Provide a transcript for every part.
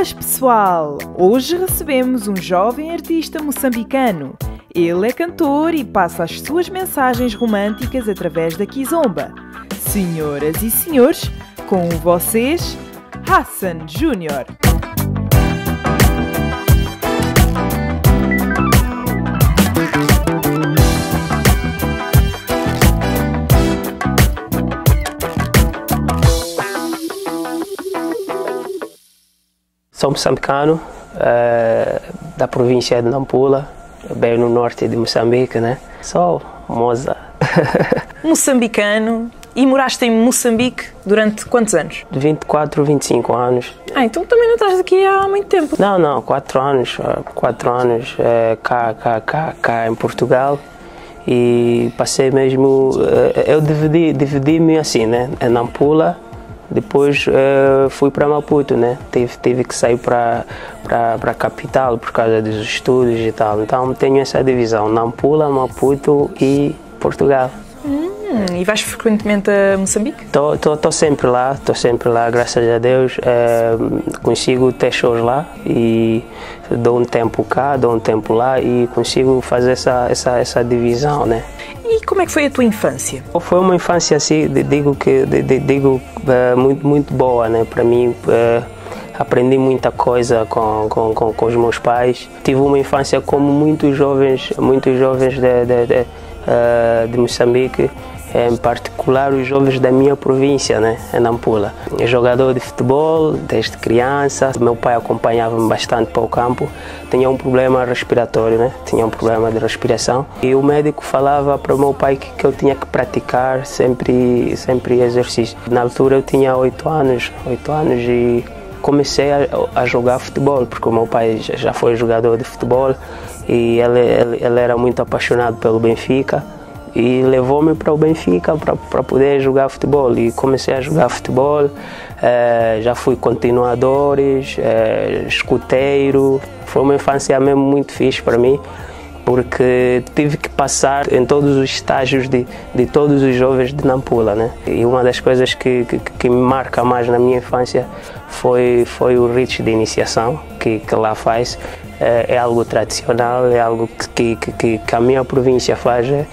Boas pessoal! Hoje recebemos um jovem artista moçambicano. Ele é cantor e passa as suas mensagens românticas através da Kizomba. Senhoras e senhores, com vocês, Hassan Júnior. Sou moçambicano, eh, da província de Nampula, bem no norte de Moçambique, né? Sou moza. Moçambicano e moraste em Moçambique durante quantos anos? De 24, 25 anos. Ah, então também não estás aqui há muito tempo. Não, não, 4 anos, 4 anos eh, cá, cá, cá, cá em Portugal. E passei mesmo, eh, eu dividi, dividi-me assim, né? Em Nampula, depois uh, fui para Maputo, né? Tive, tive que sair para para a capital por causa dos estudos e tal. Então tenho essa divisão: Nampula, Maputo e Portugal. Hum, e vais frequentemente a Moçambique? Estou sempre lá, estou sempre lá, graças a Deus. É, consigo ter shows lá e dou um tempo cá, dou um tempo lá e consigo fazer essa, essa, essa divisão, né? E como é que foi a tua infância? Foi uma infância assim, digo que digo uh, muito muito boa, né? Para mim uh, aprendi muita coisa com, com, com, com, os meus pais. Tive uma infância como muitos jovens, muitos jovens de, de, de, uh, de Moçambique em particular os jovens da minha província, né, em Nampula. Jogador de futebol desde criança, meu pai acompanhava-me bastante para o campo. Tinha um problema respiratório, né, tinha um problema de respiração e o médico falava para o meu pai que, que eu tinha que praticar sempre, sempre exercício. Na altura eu tinha oito anos, oito anos e comecei a, a, jogar futebol, porque o meu pai já foi jogador de futebol e ele, ele, ele era muito apaixonado pelo Benfica e levou-me para o Benfica para poder jogar futebol e comecei a jogar futebol é, já fui continuadores é, escuteiro foi uma infância mesmo muito fixe para mim porque tive que passar em todos os estágios de, de todos os jovens de Nampula, né? E uma das coisas que, que, que me marca mais na minha infância foi, foi o rito de iniciação que, que lá faz é, é algo tradicional, é algo que, que, que, a minha província faz, é,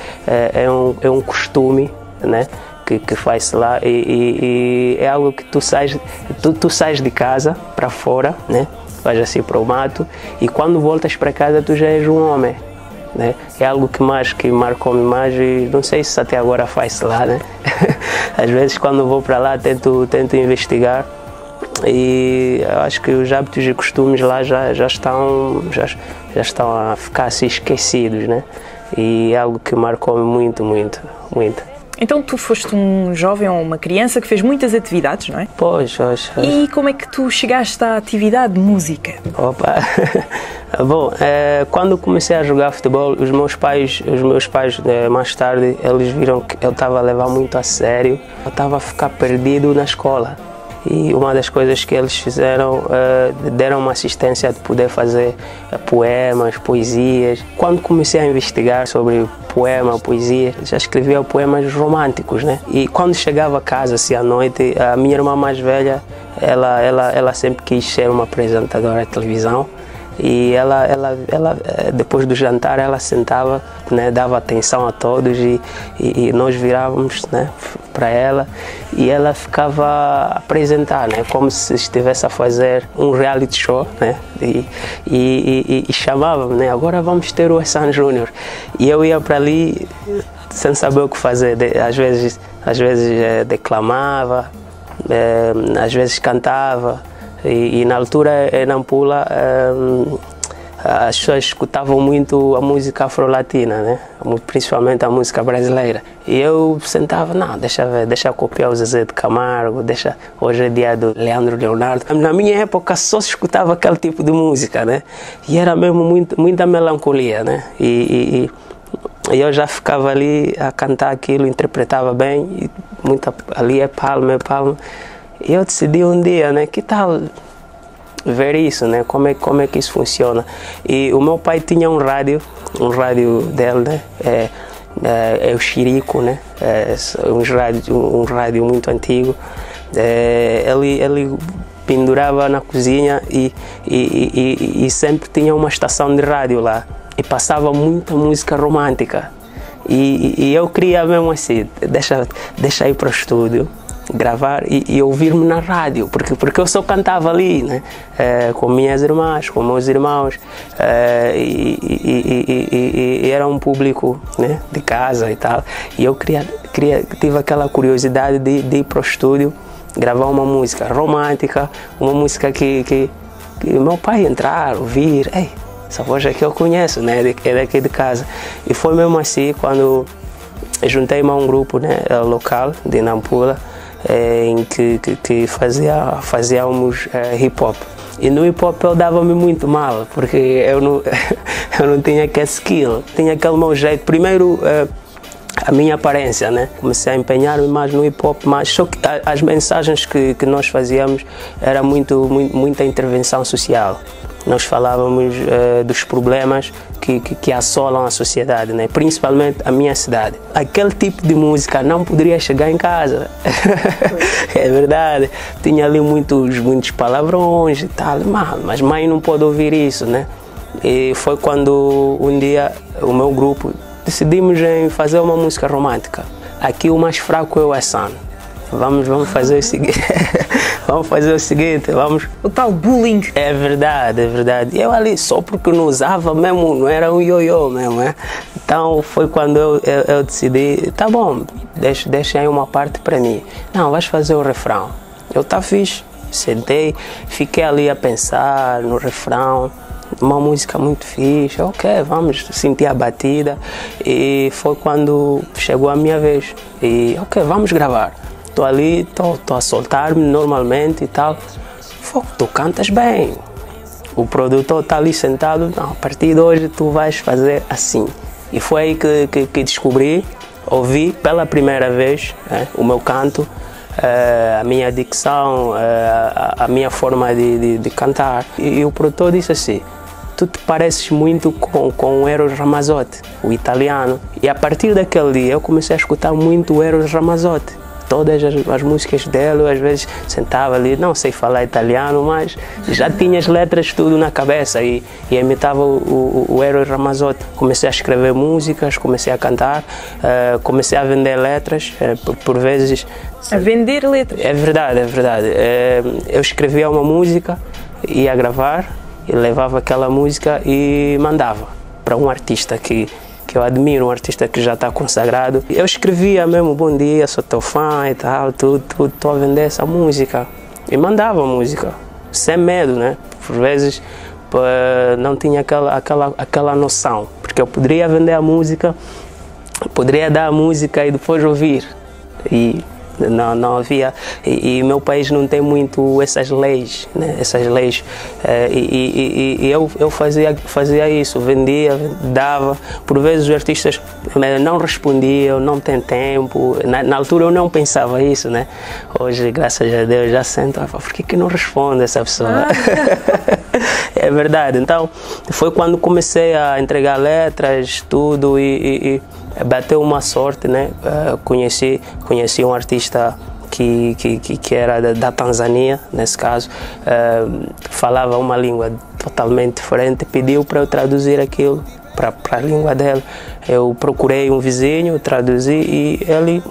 é, um, é um costume, né? Que, que faz lá e, e, e, é algo que tu sais, tu, tu sais de casa para fora, né? Vais assim para o mato e quando voltas para casa tu já és um homem, né? É algo que mais que marcou-me mais e não sei se até agora faz lá, né? Às vezes quando vou para lá tento tento investigar e acho que os hábitos e costumes lá já, já, estão, já, já estão a ficar assim esquecidos, né? E é algo que marcou-me muito, muito, muito. Então tu foste um jovem ou uma criança que fez muitas atividades, não é? Pois, pois. E como é que tu chegaste à atividade de música? Opa, bom, é, quando comecei a jogar futebol, os meus pais, os meus pais é, mais tarde, eles viram que eu estava a levar muito a sério, eu estava a ficar perdido na escola e uma das coisas que eles fizeram uh, deram uma assistência de poder fazer uh, poemas, poesias. Quando comecei a investigar sobre poema, poesia, já escrevia poemas românticos, né? E quando chegava a casa assim à noite, a minha irmã mais velha, ela ela ela sempre quis ser uma apresentadora de televisão e ela, ela, ela eh, depois do jantar ela sentava, né, dava atenção a todos e, e, e nós virávamos né, para ela. E ela ficava a apresentar, né, como se estivesse a fazer um reality show, né, e, e, e chamava-me, né, agora vamos ter o San Júnior. E eu ia para ali sem saber o que fazer, às vezes, às vezes é, declamava, é, às vezes cantava e, na altura em Nampula um, as pessoas escutavam muito a música afro-latina, né? principalmente a música brasileira. E eu sentava, não, deixa ver, deixa copiar o Zezé de Camargo, deixa, hoje é dia do Leandro Leonardo. Na minha época só se escutava aquele tipo de música, né? E era mesmo muito, muita melancolia, né? E, e, e eu já ficava ali a cantar aquilo, interpretava bem, e muita, ali é palma, é palma. E eu decidi um dia, né, que tal ver isso, né, como é, como é que isso funciona. E o meu pai tinha um rádio, um rádio dele, né, é, é, é o Chirico, né, é um, rádio, um rádio muito antigo. É, ele, ele pendurava na cozinha e, e, e, e sempre tinha uma estação de rádio lá e passava muita música romântica. E, e, eu queria mesmo assim, deixa, deixa ir para o estúdio, gravar e, e ouvir-me na rádio, porque, porque eu só cantava ali, né? É, com minhas irmãs, com meus irmãos, é, e, e, era um público né, de casa e tal. E eu queria, queria, tive aquela curiosidade de, de ir para o estúdio, gravar uma música romântica, uma música que, que, que meu pai entrar, ouvir, ei, essa voz aqui eu conheço, né? É daqui de casa. E foi mesmo assim quando juntei-me a um grupo né, local de Nampula é, em que, que, que fazia, fazíamos é, hip hop. E no hip hop eu dava-me muito mal, porque eu não, eu não tinha aquele skill, tinha aquele meu jeito. Primeiro, é, a minha aparência, né? Comecei a empenhar-me mais no hip hop, mas só que as mensagens que, que nós fazíamos era muito, muito muita intervenção social nós falávamos uh, dos problemas que, que, que, assolam a sociedade, né? principalmente a minha cidade. Aquele tipo de música não poderia chegar em casa. é verdade. Tinha ali muitos, muitos palavrões e tal, mas mãe não pode ouvir isso, né? E foi quando um dia o meu grupo decidimos em fazer uma música romântica. Aqui o mais fraco é o Assan. Vamos, vamos fazer o seguinte. vamos fazer o seguinte, vamos. O tal bullying. É verdade, é verdade. Eu ali só porque não usava mesmo, não era um ioiô mesmo, é? Então foi quando eu, eu, eu, decidi, tá bom, deixa, deixa aí uma parte para mim. Não, vais fazer o refrão. Eu tá fixe. Sentei, fiquei ali a pensar no refrão uma música muito fixe, ok, vamos sentir a batida. E foi quando chegou a minha vez. E ok, vamos gravar. Estou ali, estou a soltar-me normalmente e tal. Fogo, tu cantas bem. O produtor está ali sentado, não, a partir de hoje tu vais fazer assim. E foi aí que, que, que descobri, ouvi pela primeira vez é, o meu canto, é, a minha dicção, é, a, a, minha forma de, de, de cantar. E, e, o produtor disse assim: Tu te pareces muito com, com o Eros Ramazzotti, o italiano. E a partir daquele dia eu comecei a escutar muito o Eros Ramazzotti todas as, as, músicas dela, às vezes sentava ali, não sei falar italiano, mas já tinha as letras tudo na cabeça e, e imitava o, o, o Eros Ramazzotti. Comecei a escrever músicas, comecei a cantar, uh, comecei a vender letras, uh, por, por, vezes... A vender letras? É verdade, é verdade. Uh, eu escrevia uma música, ia gravar, e levava aquela música e mandava para um artista que eu admiro, um artista que já está consagrado. Eu escrevia mesmo, bom dia, sou teu fã e tal, tudo, tudo, estou a vender essa música. E mandava música, sem medo, né? Por vezes não tinha aquela, aquela, aquela noção, porque eu poderia vender a música, poderia dar a música e depois ouvir. E não, não havia. E, e meu país não tem muito essas leis né? essas leis é, e, e, e, eu eu fazia fazia isso vendia dava. Por vezes os artistas né, não respondiam não tem tempo. Na, na, altura eu não pensava isso né? Hoje graças a Deus já sento por que que não responde essa pessoa? Ah. é verdade. Então foi quando comecei a entregar letras tudo e bateu uma sorte, né? Uh, conheci, conheci um artista que, que, que era da, da Tanzânia, nesse caso, uh, falava uma língua totalmente diferente, pediu para eu traduzir aquilo para a língua dele. Eu procurei um vizinho, traduzi e ele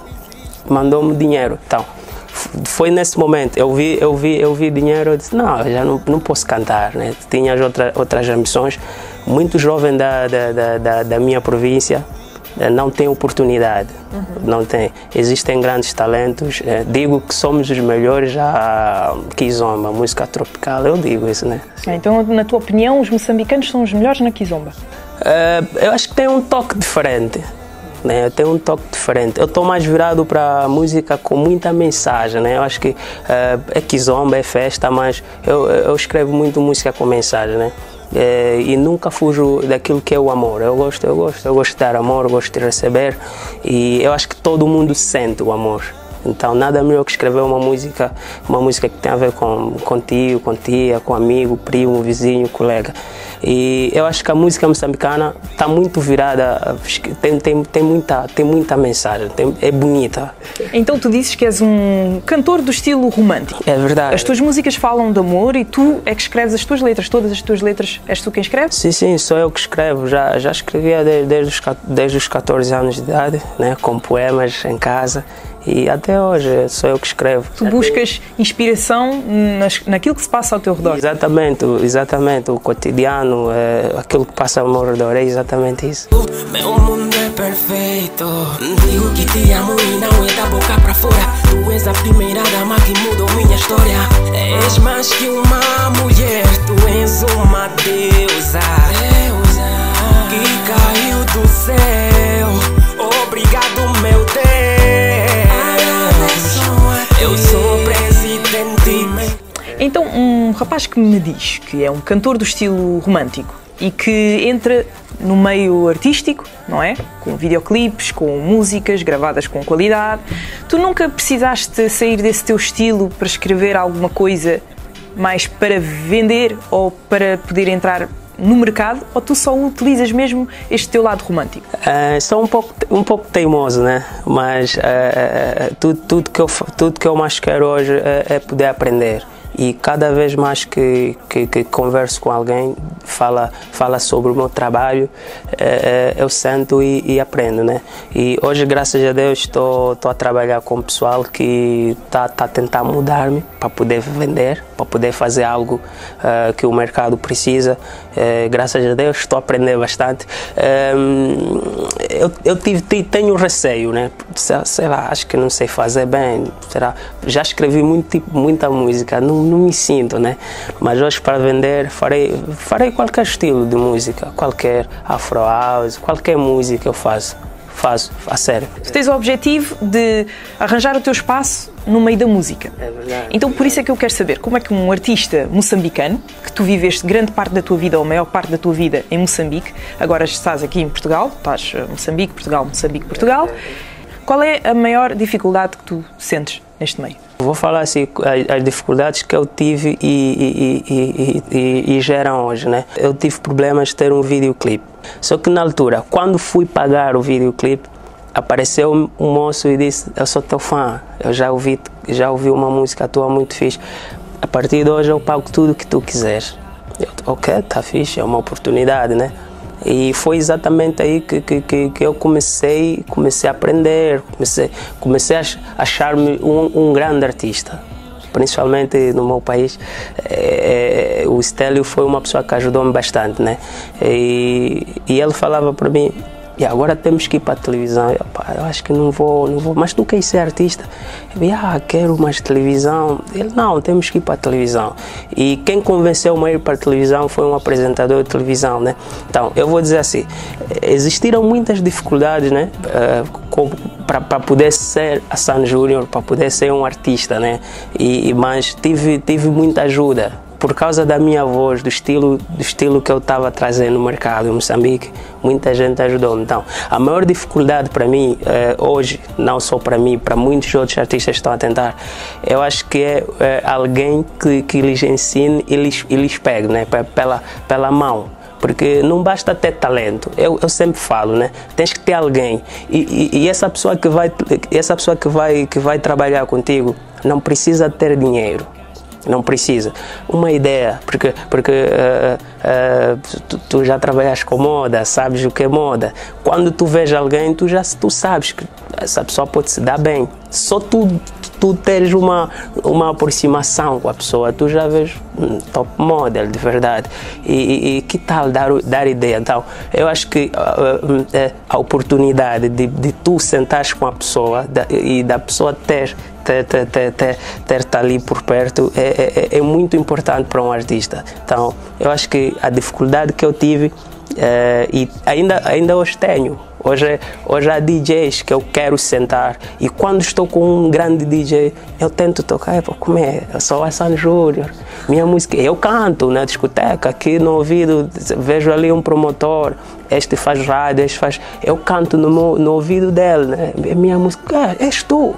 mandou-me dinheiro. Então, foi nesse momento, eu vi, eu vi, eu vi dinheiro, eu disse, não, já não, não posso cantar, né? Tinha outra, outras ambições. Muito jovem da, da, da, da minha província, não tem oportunidade, uhum. não tem. Existem grandes talentos. Eh, digo que somos os melhores a Kizomba, música tropical. Eu digo isso, né? Então, na tua opinião, os moçambicanos são os melhores na Kizomba? Uh, eu acho que tem um toque diferente. Né? Tem um toque diferente. Eu estou mais virado para música com muita mensagem, né? Eu acho que uh, é kizomba, é festa, mas eu, eu escrevo muito música com mensagem, né? É, e nunca fujo daquilo que é o amor. Eu gosto, eu gosto, eu gosto de dar amor, eu gosto de receber e eu acho que todo mundo sente o amor. Então nada melhor que escrever uma música, uma música que tem a ver com, com tio, com tia, com amigo, primo, vizinho, colega. E eu acho que a música moçambicana está muito virada, tem, tem, tem, muita, tem muita mensagem, tem, é bonita. Então tu dizes que és um cantor do estilo romântico. É verdade. As tuas músicas falam de amor e tu é que escreves as tuas letras, todas as tuas letras, és tu quem escreve? Sim, sim, sou eu que escrevo. Já, já escrevia desde, desde, os, desde os 14 anos de idade, né, com poemas em casa e até hoje sou eu que escrevo. Tu buscas inspiração nas, naquilo que se passa ao teu redor? Exatamente, exatamente. O cotidiano, é, aquilo que passa ao meu redor, é exatamente isso. Meu mundo é perfeito. Digo que te amo e não é da boca para fora. Tu és a primeira dama que mudou minha história. És mais que uma mulher, tu és uma deusa. Deusa que caiu do céu. Obrigado, meu Deus. Então, um rapaz que me diz que é um cantor do estilo romântico e que entra no meio artístico, não é? Com videoclipes, com músicas gravadas com qualidade. Tu nunca precisaste sair desse teu estilo para escrever alguma coisa mais para vender ou para poder entrar no mercado ou tu só utilizas mesmo este teu lado romântico? Uh, sou um pouco, um pouco teimoso, né? Mas uh, tudo, tudo, que eu, tudo que eu mais quero hoje é, é poder aprender e cada vez mais que, que, que, converso com alguém fala fala sobre o meu trabalho eu sento e, e, aprendo né e hoje graças a Deus estou a trabalhar com pessoal que está tá a tentar mudar-me para poder vender para poder fazer algo uh, que o mercado precisa uh, graças a Deus estou a aprender bastante uh, eu, eu tive, tenho receio né sei lá acho que não sei fazer bem será já escrevi muito tipo, muita música não não me sinto, né? Mas hoje para vender farei, farei qualquer estilo de música, qualquer afro house, qualquer música eu faço. Faço, a sério. Tu tens o objetivo de arranjar o teu espaço no meio da música. É verdade. Então por isso é que eu quero saber como é que um artista moçambicano, que tu viveste grande parte da tua vida ou a maior parte da tua vida em Moçambique, agora estás aqui em Portugal, estás em Moçambique, Portugal, Moçambique, Portugal. Qual é a maior dificuldade que tu sentes neste meio? Vou falar assim, as, dificuldades que eu tive e, e, e, e, geram hoje, né? Eu tive problemas de ter um videoclipe. Só que na altura, quando fui pagar o videoclipe, apareceu um moço e disse: Eu sou teu fã, eu já ouvi, já ouvi uma música tua muito fixe. A partir de hoje eu pago tudo que tu quiseres. Eu, ok, tá fixe, é uma oportunidade, né? E foi exatamente aí que, que, que, eu comecei, comecei a aprender, comecei, comecei a achar-me um, um grande artista principalmente no meu país, é, o Stélio foi uma pessoa que ajudou-me bastante, né? E, e ele falava para mim, e agora temos que ir para a televisão. Eu, pá, eu acho que não vou, não vou. Mas tu queres ser artista? Eu ah, quero mais televisão. Ele, não, temos que ir para a televisão. E quem convenceu-me a ir para a televisão foi um apresentador de televisão, né? Então, eu vou dizer assim, existiram muitas dificuldades, né? Uh, para poder ser a San Júnior, para poder ser um artista, né? E, mas tive, tive muita ajuda por causa da minha voz, do estilo, do estilo que eu estava trazendo no mercado em Moçambique, muita gente ajudou. Então, a maior dificuldade para mim eh, hoje, não só para mim, para muitos outros artistas que estão a tentar, eu acho que é, é alguém que, que lhes ensine e lhes, e lhes pegue, né, pela, pela mão porque não basta ter talento. Eu, eu sempre falo, né? Tens que ter alguém e, e, e, essa pessoa que vai, essa pessoa que vai, que vai trabalhar contigo não precisa ter dinheiro não precisa. Uma ideia, porque, porque uh, uh, tu, tu, já trabalhas com moda, sabes o que é moda. Quando tu vês alguém, tu já tu sabes que essa pessoa pode se dar bem. Só tu, tu teres uma, uma aproximação com a pessoa, tu já vês um top model de verdade. E, e, e, que tal dar, dar ideia? Então, eu acho que uh, a oportunidade de, de tu sentares com a pessoa da, e da pessoa ter ter, ter, ter, ter, ter estar ali por perto é, é, é muito importante para um artista. Então, eu acho que a dificuldade que eu tive é, e ainda, ainda hoje tenho. Hoje, hoje há DJs que eu quero sentar e quando estou com um grande DJ, eu tento tocar, como é? Eu sou a San Júnior, minha música, eu canto na discoteca, aqui no ouvido, vejo ali um promotor, este faz rádio, este faz. Eu canto no, no ouvido dele, né? Minha música, ah, és tu,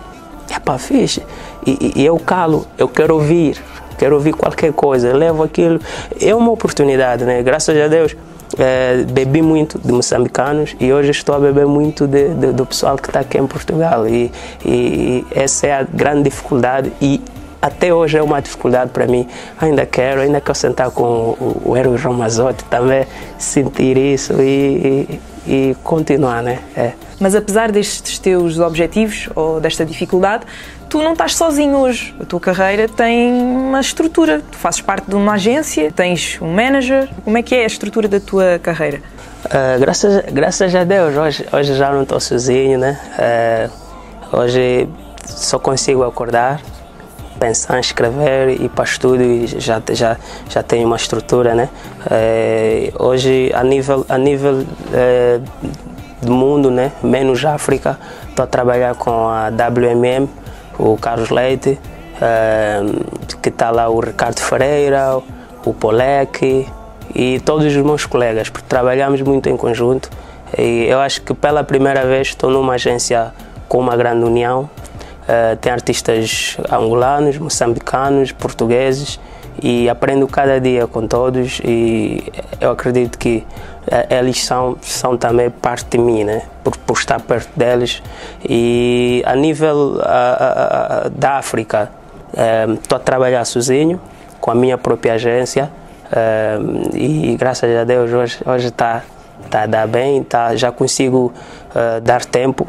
é pá, fixe. E, e, eu calo, eu quero ouvir. quero ouvir qualquer coisa, levo aquilo. É uma oportunidade, né? Graças a Deus. É, bebi muito de moçambicanos e hoje estou a beber muito de, de, do pessoal que está aqui em Portugal e, e, e essa é a grande dificuldade e até hoje é uma dificuldade para mim. Ainda quero, ainda quero sentar com o, o Eros Ramazotti também, sentir isso e, e, continuar, né? É. Mas apesar destes teus objetivos ou desta dificuldade, tu não estás sozinho hoje. A tua carreira tem uma estrutura. Tu fazes parte de uma agência, tens um manager. Como é que é a estrutura da tua carreira? Uh, graças, graças a Deus, hoje, hoje já não estou sozinho, né? Uh, hoje só consigo acordar, pensar em escrever e para estudo e já já já tenho uma estrutura né? É, hoje a nível a nível é, do mundo né? Menos África estou a trabalhar com a WMM o Carlos Leite é, que está lá o Ricardo Ferreira o Polek e todos os meus colegas porque trabalhamos muito em conjunto. E eu acho que pela primeira vez estou numa agência com uma grande união Uh, tem artistas angolanos, moçambicanos, portugueses e aprendo cada dia com todos e eu acredito que uh, eles são, são também parte de mim, né? por, por estar perto deles. E a nível uh, da África, estou a trabalhar sozinho, com a minha própria agência e graças a Deus hoje está tá a dar bem, tá, já consigo dar tempo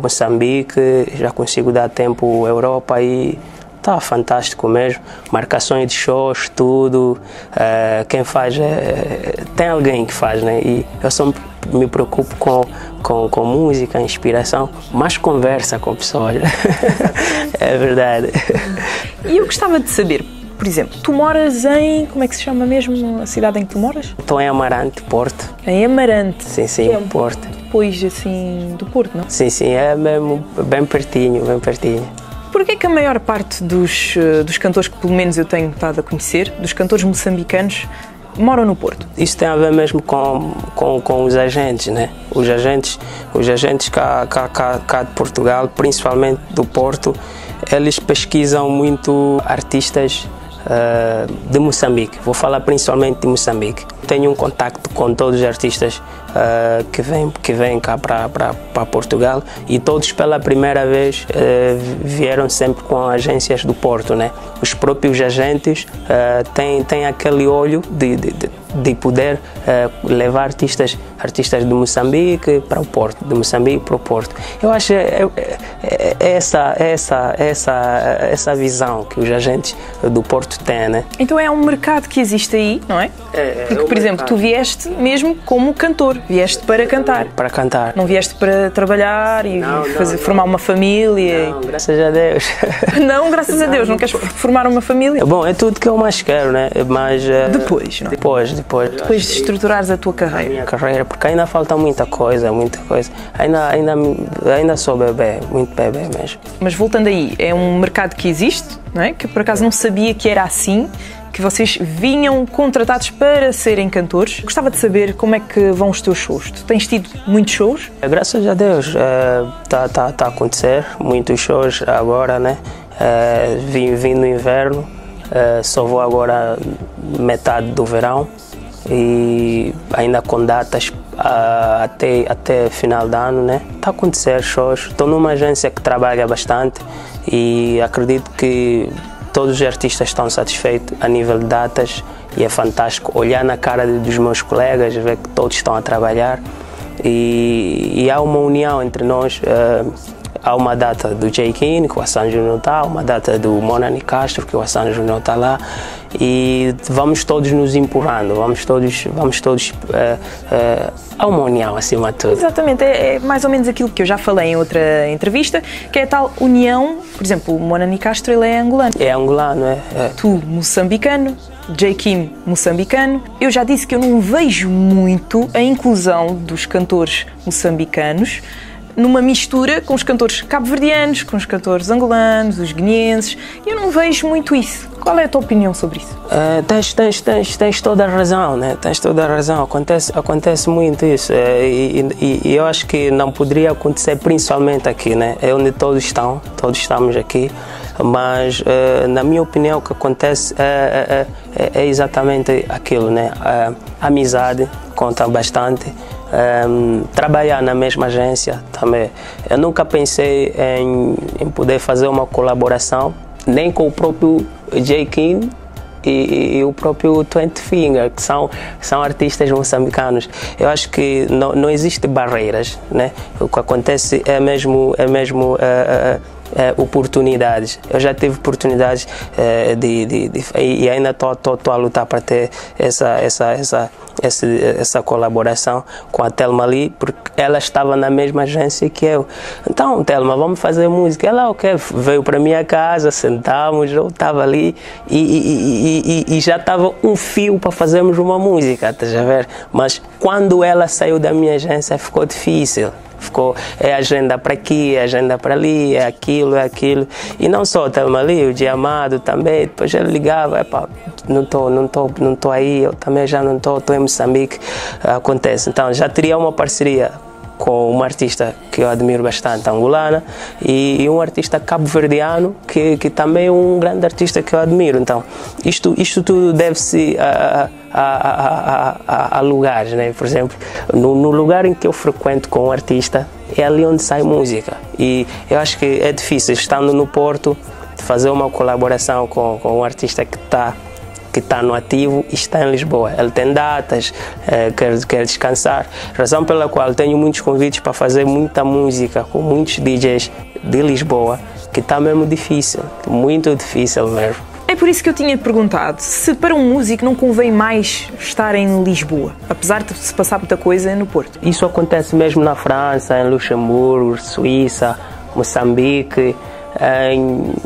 Moçambique, já consigo dar tempo Europa e tá fantástico mesmo. Marcações de shows, tudo. Uh, quem faz é, tem alguém que faz, né? E eu só me preocupo com, com, com música, inspiração, mas conversa com pessoas. é verdade. E eu gostava de saber, por exemplo, tu moras em. Como é que se chama mesmo a cidade em que tu moras? Estou em Amarante, Porto. Em Amarante? Sim, sim, é Porto. Depois, assim, do Porto, não? Sim, sim, é mesmo bem pertinho, bem pertinho. Porquê que a maior parte dos, eh, dos cantores que pelo menos eu tenho estado a conhecer, dos cantores moçambicanos, moram no Porto? Isso tem a ver mesmo com, com, com os agentes, né? Os agentes, os agentes cá, cá, cá, cá de Portugal, principalmente do Porto, eles pesquisam muito artistas uh, de Moçambique. Vou falar principalmente de Moçambique. Tenho um contacto com todos os artistas uh, que vêm que vêm cá para Portugal e todos pela primeira vez uh, vieram sempre com agências do Porto, né? Os próprios agentes têm, têm aquele olho de, de, de poder levar artistas artistas de Moçambique para o Porto, de Moçambique para o Porto. Eu acho é, é, é essa essa essa essa visão que os agentes do Porto têm, né? Então é um mercado que existe aí, não é? é, é Porque, por exemplo, tu vieste mesmo como cantor, vieste para cantar. Para cantar. Não vieste para trabalhar e não, fazer, não, formar uma família. Não, graças a Deus. Não, graças a Deus, não queres formar uma família? Bom, é tudo que eu mais quero, né? Mas eh, depois, não? Depois, depois. Depois de estruturares a tua carreira. A minha carreira porque ainda falta muita coisa, muita coisa. Ainda, ainda, ainda sou bebê, muito bebê mesmo. Mas voltando aí, é um mercado que existe, não é? Que por acaso não sabia que era assim, que vocês vinham contratados para serem cantores. Gostava de saber como é que vão os teus shows. Tu tens tido muitos shows? É, graças a Deus, está é, tá, tá a acontecer muitos shows agora, né? É, vim, vim no inverno, é, só vou agora metade do verão e ainda com datas uh, até, até final do ano, né? Está a acontecer shows. Estou numa agência que trabalha bastante e acredito que todos os artistas estão satisfeitos a nível de datas e é fantástico olhar na cara dos meus colegas, ver que todos estão a trabalhar e, e há uma união entre nós. Uh, há uma data do J. King, que o Hassan Junior está, uma data do Monani Castro, que o Hassan Junior está lá, e vamos todos nos empurrando, vamos todos, vamos todos uh, uh, a uma união acima de tudo. Exatamente, é, é, mais ou menos aquilo que eu já falei em outra entrevista, que é a tal união, por exemplo, o Monani Castro ele é angolano. É angolano, é. é. Tu, moçambicano, J. Kim, moçambicano. Eu já disse que eu não vejo muito a inclusão dos cantores moçambicanos numa mistura com os cantores cabo-verdianos, com os cantores angolanos, os guineenses. Eu não vejo muito isso. Qual é a tua opinião sobre isso? Uh, tens, tens, tens, tens toda a razão, né? Tens toda a razão. Acontece, acontece muito isso. Uh, e, e, e, eu acho que não poderia acontecer principalmente aqui, né? É onde todos estão, todos estamos aqui. mas na minha opinião o que acontece é, é, é exatamente aquilo, né? A amizade conta bastante. Um, trabalhar na mesma agência também. Eu nunca pensei em, em poder fazer uma colaboração, nem com o próprio J. King, e, e, o próprio Twenty Finger, que são, são artistas moçambicanos. Eu acho que não, não existe barreiras, né? O que acontece é mesmo, é mesmo uh, uh, uh, oportunidades. Eu já tive oportunidades de, de, de, e ainda estou a lutar para ter essa, essa, essa essa, essa colaboração com a Telma ali, porque ela estava na mesma agência que eu. Então, Telma, vamos fazer música. Ela, ok, veio para minha casa, sentamos, eu estava ali e, e, e, e já estava um fio para fazermos uma música, estás a ver? Mas quando ela saiu da minha agência ficou difícil ficou é agenda para aqui, é agenda para ali, é aquilo, é aquilo. E não só estamos ali, o Diamado também, depois ele ligava, não estou não tô, não tô aí, eu também já não estou, estou em Moçambique, acontece. Então já teria uma parceria com uma artista que eu admiro bastante, angolana, e, e um artista cabo-verdiano que, que também é um grande artista que eu admiro. Então, isto, isto tudo deve-se a, a, a, a, lugares, né? Por exemplo, no, no lugar em que eu frequento com um artista, é ali onde sai música. E eu acho que é difícil, estando no Porto, fazer uma colaboração com, com um artista que está que está no ativo e está em Lisboa. Ele tem datas, é, quer, quer descansar, razão pela qual tenho muitos convites para fazer muita música com muitos DJs de Lisboa, que está mesmo difícil, muito difícil mesmo. É por isso que eu tinha perguntado se para um músico não convém mais estar em Lisboa, apesar de se passar muita coisa no Porto. Isso acontece mesmo na França, em Luxemburgo, Suíça, Moçambique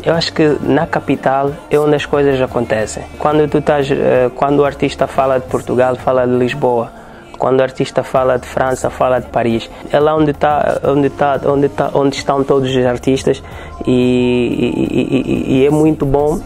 eu acho que na capital é onde as coisas acontecem. Quando tu estás, eh, quando o artista fala de Portugal, fala de Lisboa. Quando o artista fala de França, fala de Paris. É lá onde está, onde está, onde está, onde estão todos os artistas e, e, e, e é muito bom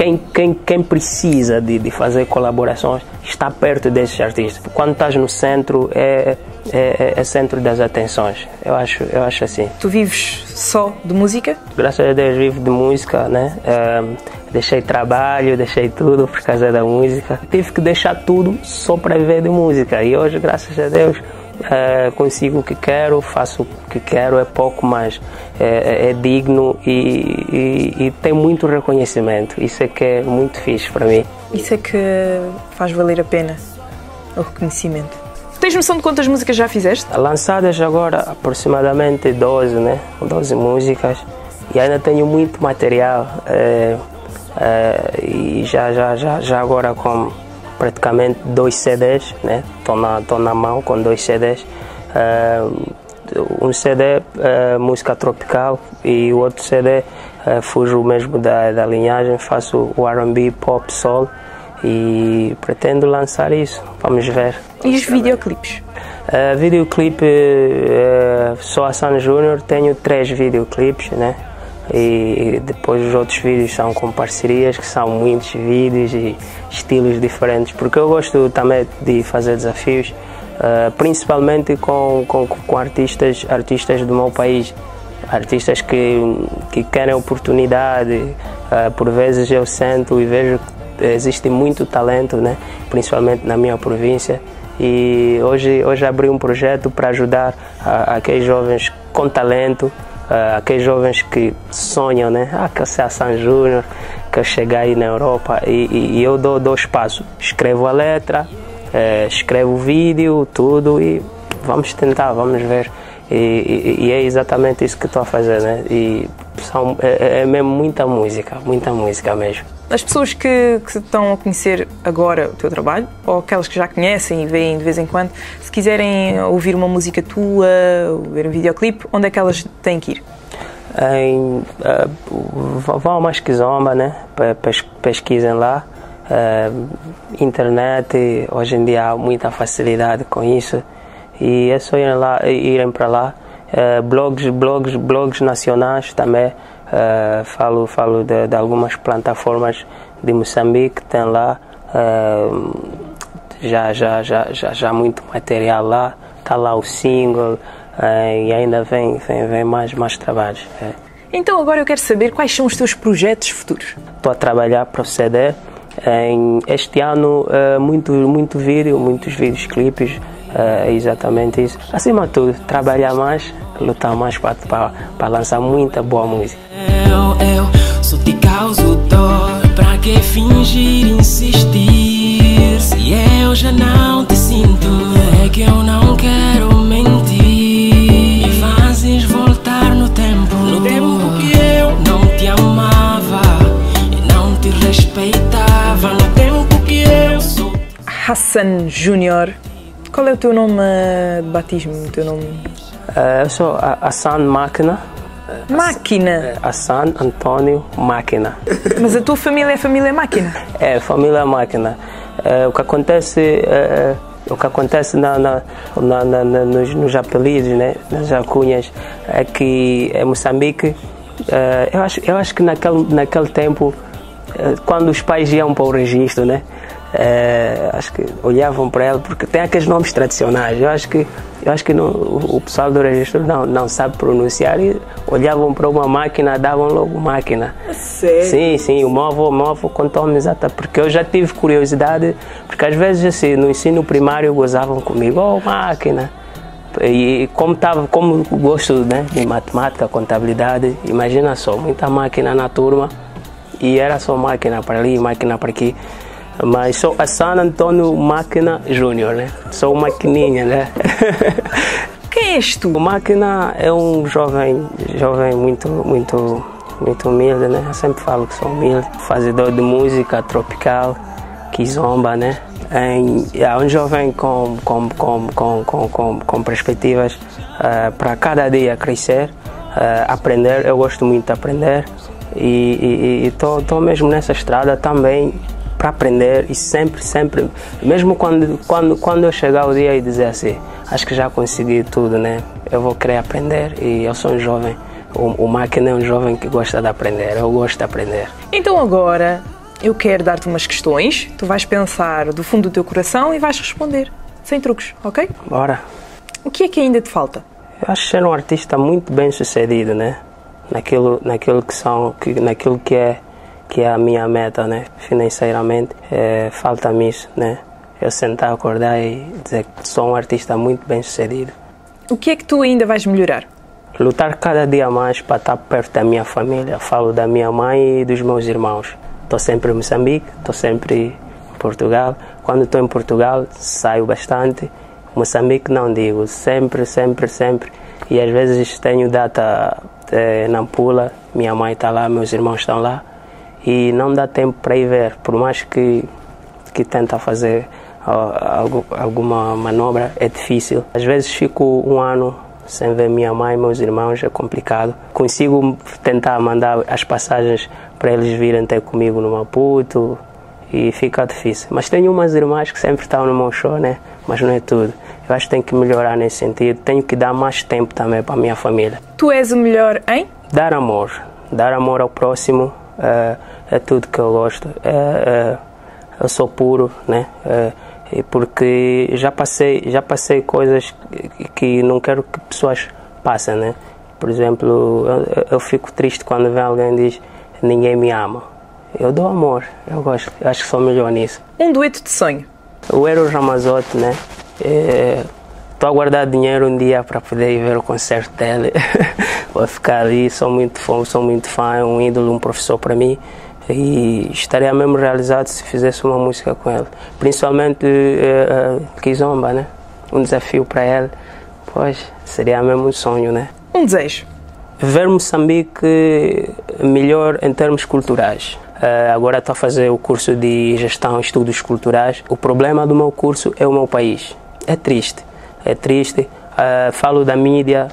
quem, quem, quem precisa de, de fazer colaborações está perto desses artistas. Quando estás no centro, é, é, é, é, centro das atenções. Eu acho, eu acho assim. Tu vives só de música? Graças a Deus vivo de música, né? Um, deixei trabalho, deixei tudo por causa da música. Tive que deixar tudo só para viver de música. E hoje, graças a Deus, é, consigo o que quero, faço o que quero, é pouco, mas é, é, é digno e, e, e, tem muito reconhecimento. Isso é que é muito fixe para mim. Isso é que faz valer a pena o reconhecimento. Tens noção de quantas músicas já fizeste? Lançadas agora aproximadamente 12, né? 12 músicas e ainda tenho muito material é, é, e já, já, já, já agora com praticamente dois CDs, né? Estou na, na mão com dois CDs. Uh, um CD uh, música tropical e o outro CD uh, fujo mesmo da, da linhagem, faço o R&B, pop, soul e pretendo lançar isso. Vamos ver. E os videoclipes? Uh, videoclipe uh, só a San Júnior tenho três videoclipes, né? e depois os outros vídeos são com parcerias que são muitos vídeos e estilos diferentes porque eu gosto também de fazer desafios uh, principalmente com, com, com, artistas artistas do meu país artistas que, que querem oportunidade uh, por vezes eu sento e vejo que existe muito talento né principalmente na minha província e hoje hoje abri um projeto para ajudar aqueles jovens com talento aqueles jovens que sonham, né? Ah, que eu ser a San Júnior, que eu chegar aí na Europa e, e, e eu dou, dou espaço. Escrevo a letra, uh, escrevo o vídeo, tudo e vamos tentar, vamos ver. E, e, e, é exatamente isso que estou a fazer, né? E são, é, é mesmo muita música, muita música mesmo. As pessoas que, que estão a conhecer agora o teu trabalho, ou aquelas que já conhecem e veem de vez em quando, se quiserem ouvir uma música tua, ver um videoclipe, onde é que elas têm que ir? Em, uh, vão a Masquizomba, né? pesquisem lá. Uh, internet, hoje em dia há muita facilidade com isso e é só irem, lá, irem para lá. Uh, blogs, blogs, blogs nacionais também Uh, falo falo de, de, algumas plataformas de Moçambique, tem lá uh, já, já, já, já, já muito material lá, está lá o single uh, e ainda vem, vem, vem mais, mais trabalhos. É. Então agora eu quero saber quais são os teus projetos futuros. Estou a trabalhar para o CD. Em, este ano, muito, muito vídeo, muitos vídeos, clipes, exatamente isso. Acima de tudo, trabalhar mais, lutar mais para, lançar muita boa música. Eu, eu só te causo dor, para que fingir insistir? Se eu já não te sinto, é que eu não quero mentir. Me fazes voltar no tempo, no tempo que eu não te amava e não te respeitava, no tempo que eu sou. Hassan Júnior, qual é o teu nome de batismo? O teu nome? Uh, eu sou a Hassan Máquina. Máquina. Hassan Antônio Máquina. Mas a tua família é família máquina? É, família Máquina. Uh, o que acontece, uh, o que acontece na, na, na, na nos, nos, apelidos, né, nas alcunhas, é que em Moçambique, eu, acho, eu acho que naquele, naquele tempo, quando os pais iam para o registro, né, é, acho que olhavam para ela porque tem aqueles nomes tradicionais. Eu acho que eu acho que não, o pessoal do registro não não sabe pronunciar e olhavam para uma máquina, davam logo máquina. Sério? Sim, sim. O meu avô, meu avô contou-me exata porque eu já tive curiosidade porque às vezes assim no ensino primário gozavam comigo, oh máquina. E como tava, como gosto né, de matemática, contabilidade, imagina só, muita máquina na turma e era só máquina para ali, máquina para aqui. Mas sou a San Antônio Máquina Júnior, né? Sou maquininha, né? Quem és tu? O Máquina é um jovem, jovem muito, muito, muito humilde, né? Eu sempre falo que sou humilde, fazedor de música tropical, que zomba, né? É um jovem com, com, com, com, com, com, com perspectivas uh, para cada dia crescer, uh, aprender. Eu gosto muito de aprender e estou mesmo nessa estrada também para aprender e sempre, sempre, mesmo quando, quando, quando eu chegar o dia e dizer assim, acho que já consegui tudo, né? Eu vou querer aprender e eu sou um jovem. O, o máquina é um jovem que gosta de aprender, eu gosto de aprender. Então agora eu quero dar-te umas questões, tu vais pensar do fundo do teu coração e vais responder, sem truques, ok? Bora. O que é que ainda te falta? Eu acho ser um artista muito bem sucedido, né? Naquilo, naquilo que são, que, naquilo que é que é a minha meta, né? Financeiramente, é, falta-me isso, né? Eu sentar, acordar e dizer que sou um artista muito bem sucedido. O que é que tu ainda vais melhorar? Lutar cada dia mais para estar perto da minha família. Falo da minha mãe e dos meus irmãos. Estou sempre em Moçambique, estou sempre em Portugal. Quando estou em Portugal, saio bastante. Moçambique não digo, sempre, sempre, sempre. E às vezes tenho data é, na Pula, minha mãe está lá, meus irmãos estão lá e não dá tempo para ir ver, por mais que, que tenta fazer algo, alguma manobra, é difícil. Às vezes fico um ano sem ver minha mãe e meus irmãos, é complicado. Consigo tentar mandar as passagens para eles virem ter comigo no Maputo e fica difícil. Mas tenho umas irmãs que sempre estão no meu show, né? Mas não é tudo. Eu acho que tenho que melhorar nesse sentido. Tenho que dar mais tempo também para a minha família. Tu és o melhor em? Dar amor. Dar amor ao próximo, é, é tudo que eu gosto. É, é, eu sou puro, né? É, porque já passei, já passei coisas que não quero que pessoas passem, né? Por exemplo, eu, eu fico triste quando vem alguém e diz ninguém me ama. Eu dou amor, eu gosto, acho que sou melhor nisso. Um dueto de sonho? O Eros Ramazotti, né? Estou a guardar dinheiro um dia para poder ir ver o concerto dele. Vou ficar ali, sou muito fã, sou muito fã, é um ídolo, um professor para mim e estaria mesmo realizado se fizesse uma música com ele. Principalmente uh, uh, Kizomba, né? Um desafio para ele, pois seria mesmo um sonho, né? Um desejo. Ver Moçambique melhor em termos culturais. Uh, agora estou a fazer o curso de gestão e estudos culturais. O problema do meu curso é o meu país. É triste, é triste. Uh, falo da mídia,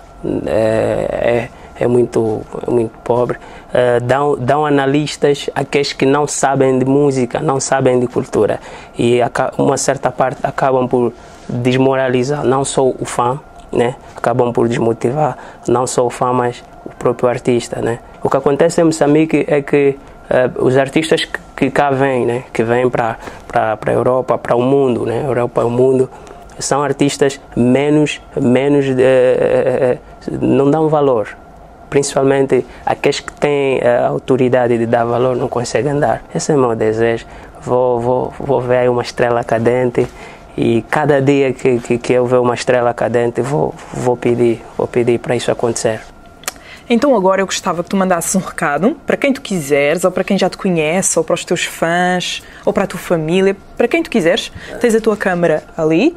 é, é, é muito, é muito pobre. Uh, dão, dão analistas aqueles que não sabem de música, não sabem de cultura. E uma certa parte acabam por desmoralizar não só o fã, né? acabam por desmotivar não só o fã, mas o próprio artista. Né? O que acontece em Moçambique é que uh, os artistas que, que, cá vêm, né? que vêm para a Europa, para o mundo, né? Europa é o mundo, são artistas menos, menos uh, não dão valor. principalmente aqueles que têm a autoridade de dar valor não conseguem dar. Esse é o meu desejo. Vou, vou, vou ver uma estrela cadente e cada dia que, que, que eu ver uma estrela cadente vou, vou pedir, vou pedir para isso acontecer. Então agora eu gostava que tu mandasses um recado para quem tu quiseres, ou para quem já te conhece, ou para os teus fãs, ou para a tua família, para quem tu quiseres. Tens a tua câmara ali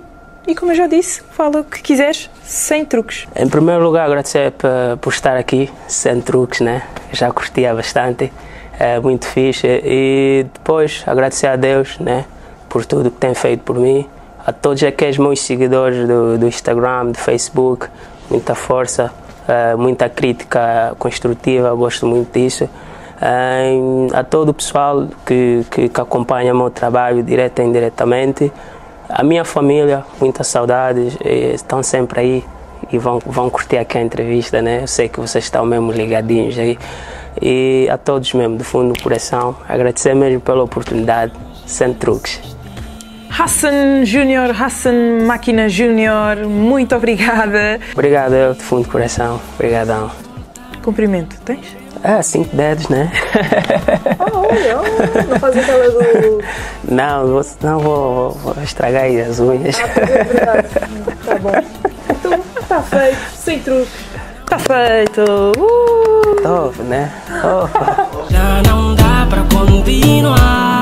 e, como eu já disse, fala o que quiseres, sem truques. Em primeiro lugar, agradecer por estar aqui, sem truques, né? Já curtia bastante, é muito fixe. E depois agradecer a Deus, né? Por tudo que tem feito por mim. A todos aqueles meus seguidores do, do Instagram, do Facebook, muita força uh, muita crítica construtiva, gosto muito disso. Uh, a todo o pessoal que, que, que acompanha o meu trabalho, direto e indiretamente. A minha família, muitas saudades, estão sempre aí e vão, vão curtir aqui a entrevista, né? Eu sei que vocês estão mesmo ligadinhos aí. E a todos mesmo, do fundo do coração, agradecer mesmo pela oportunidade, sem truques. Hassan Júnior, Hassan Máquina Júnior, muito obrigada. Obrigado, eu de fundo do coração. Obrigadão. Cumprimento, tens? Ah, cinco dedos, né? ah, olha, não faz aquela do. Não, vou, não vou, vou, estragar aí as unhas. Ah, tá, é verdade. tá bom. Então, tá feito, sem truques. Tá feito. Uh! Top, né? Top. Já não dá pra continuar.